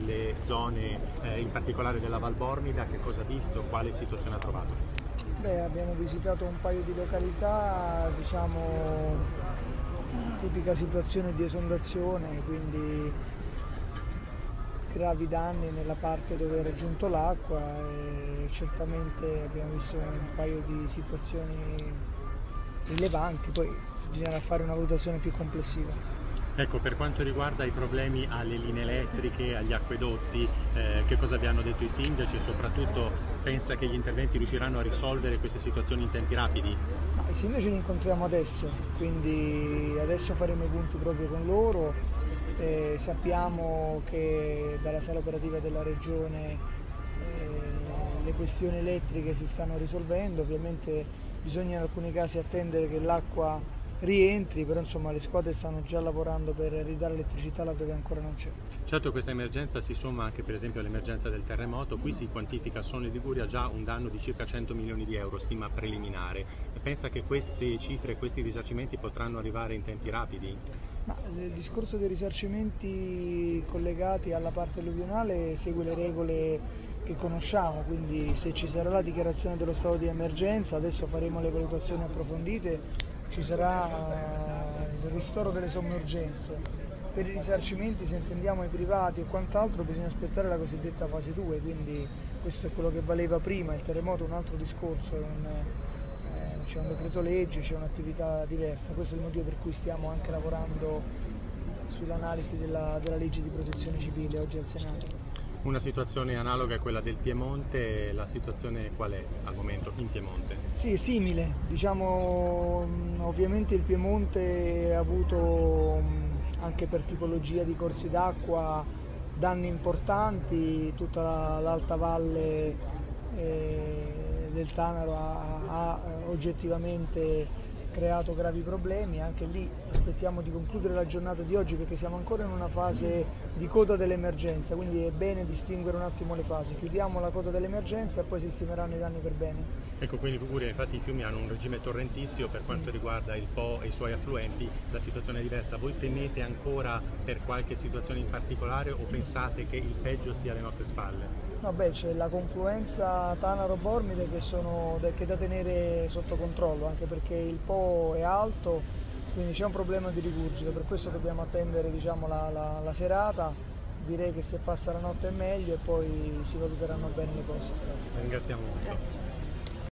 le zone eh, in particolare della Val Bormida, che cosa ha visto, quale situazione ha trovato? Beh, abbiamo visitato un paio di località, diciamo tipica situazione di esondazione, quindi gravi danni nella parte dove è raggiunto l'acqua e certamente abbiamo visto un paio di situazioni rilevanti, poi bisognerà fare una valutazione più complessiva. Ecco, per quanto riguarda i problemi alle linee elettriche, agli acquedotti, eh, che cosa vi hanno detto i sindaci e soprattutto pensa che gli interventi riusciranno a risolvere queste situazioni in tempi rapidi? Ma I sindaci li incontriamo adesso, quindi adesso faremo i punti proprio con loro. Eh, sappiamo che dalla sala operativa della regione eh, le questioni elettriche si stanno risolvendo, ovviamente bisogna in alcuni casi attendere che l'acqua rientri, però insomma le squadre stanno già lavorando per ridare elettricità laddove ancora non c'è. Certo questa emergenza si somma anche per esempio all'emergenza del terremoto, qui si quantifica solo in Liguria già un danno di circa 100 milioni di euro, stima preliminare. Pensa che queste cifre, questi risarcimenti potranno arrivare in tempi rapidi? Ma il discorso dei risarcimenti collegati alla parte alluvionale segue le regole che conosciamo, quindi se ci sarà la dichiarazione dello stato di emergenza, adesso faremo le valutazioni approfondite ci sarà il ristoro delle somme urgenze. Per i risarcimenti, se intendiamo ai privati e quant'altro, bisogna aspettare la cosiddetta fase 2, quindi questo è quello che valeva prima, il terremoto è un altro discorso, eh, c'è un decreto legge, c'è un'attività diversa, questo è il motivo per cui stiamo anche lavorando sull'analisi della, della legge di protezione civile oggi al Senato. Una situazione analoga a quella del Piemonte, la situazione qual è al momento in Piemonte? Sì, simile, diciamo ovviamente il Piemonte ha avuto anche per tipologia di corsi d'acqua danni importanti, tutta l'alta valle eh, del Tanaro ha, ha oggettivamente creato gravi problemi, anche lì aspettiamo di concludere la giornata di oggi perché siamo ancora in una fase di coda dell'emergenza, quindi è bene distinguere un attimo le fasi, chiudiamo la coda dell'emergenza e poi sistemeranno i danni per bene. Ecco, quindi Liguria infatti i fiumi hanno un regime torrentizio per quanto riguarda il Po e i suoi affluenti, la situazione è diversa, voi temete ancora per qualche situazione in particolare o pensate che il peggio sia alle nostre spalle? No, beh, c'è la confluenza Tanaro-Bormide che, sono, che è da tenere sotto controllo, anche perché il Po è alto, quindi c'è un problema di rigurgito, per questo dobbiamo attendere diciamo, la, la, la serata, direi che se passa la notte è meglio e poi si valuteranno bene le cose. Ringraziamo molto.